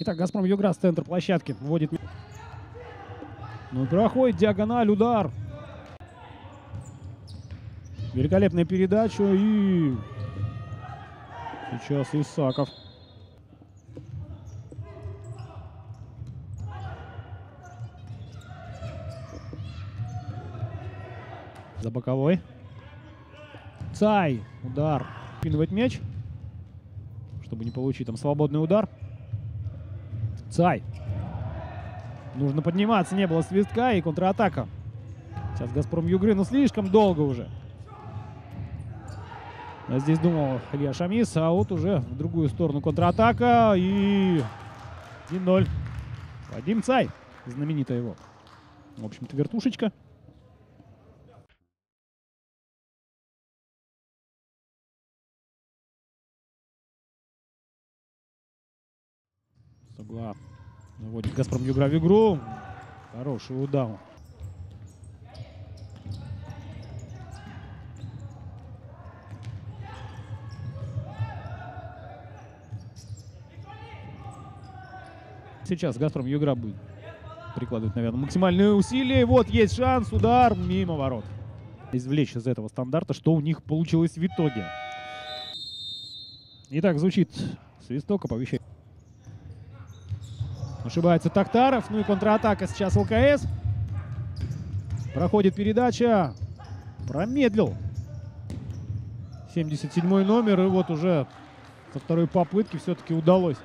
Итак, Газпром Югра с центра площадки вводит. Ну проходит диагональ, удар. Великолепная передача и... Сейчас Исаков. За боковой. Цай. Удар. Пинывает мяч. Чтобы не получить там свободный удар. Цай. Нужно подниматься. Не было свистка и контратака. Сейчас Газпром Югры, ну слишком долго уже. Я здесь думал Илья Шамис, а вот уже в другую сторону контратака и 1-0. Вадим Цай, знаменитая его. В общем-то, вертушечка. Сугла наводит Газпром Югра в игру. Хороший удар. Сейчас Газпром Югра будет прикладывать, наверное, максимальные усилия. Вот есть шанс, удар мимо ворот. Извлечь из этого стандарта, что у них получилось в итоге. Итак, звучит свисток, оповещает. Ошибается Тактаров. Ну и контратака сейчас ЛКС. Проходит передача. Промедлил. 77 номер. И вот уже со второй попытки все-таки удалось.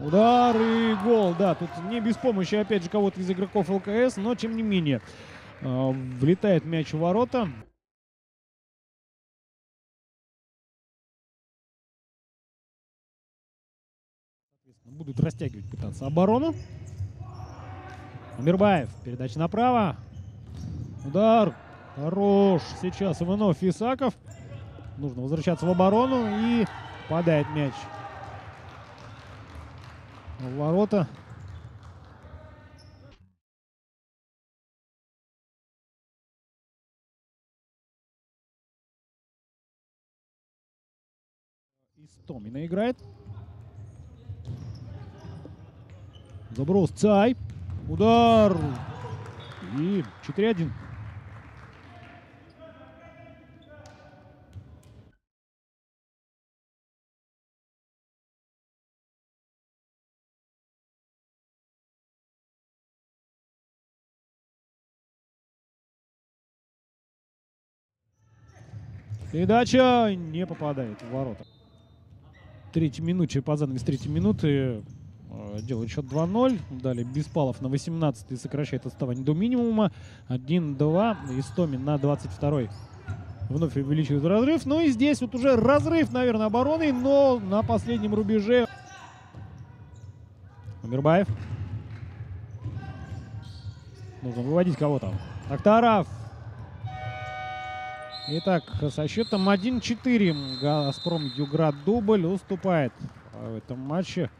Удар и гол, да, тут не без помощи, опять же, кого-то из игроков ЛКС, но тем не менее э, влетает мяч в ворота. Будут растягивать, пытаться оборону. Умирбаев, передача направо. Удар. Хорош. Сейчас Иванов Исаков. Нужно возвращаться в оборону и падает мяч в ворота. Истомина играет. Заброс Цай. Удар. И 4-1. Передача не попадает в ворота. Третьей минуте, по занавес третьей минуты э, делает счет 2-0. Далее Беспалов на 18-й сокращает отставание до минимума. 1-2. Истомин на 22-й вновь увеличивает разрыв. Ну и здесь вот уже разрыв, наверное, обороны, но на последнем рубеже. Умирбаев. Нужно выводить кого-то. Актаров. Итак, со счетом 1-4 Газпром Юград Дубль уступает в этом матче